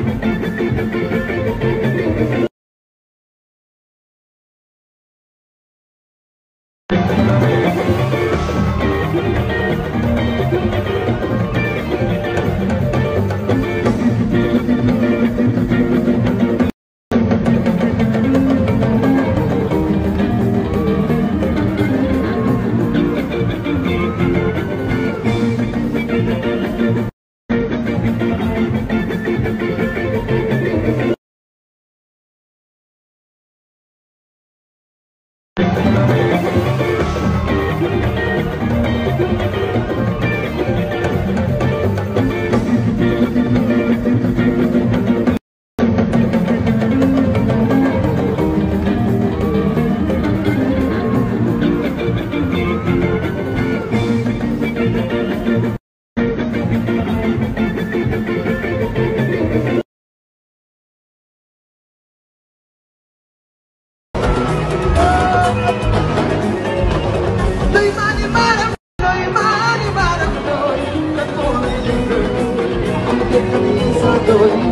Thank you.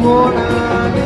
morning